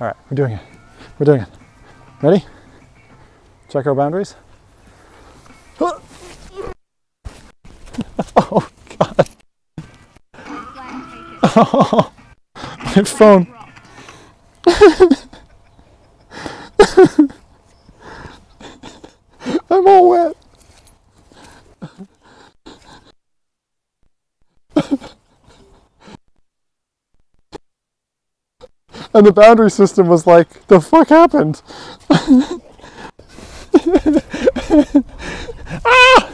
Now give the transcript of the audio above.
All right, we're doing it. We're doing it. Ready? Check our boundaries. Oh God! Oh, my phone. I'm all wet. And the boundary system was like, the fuck happened? ah!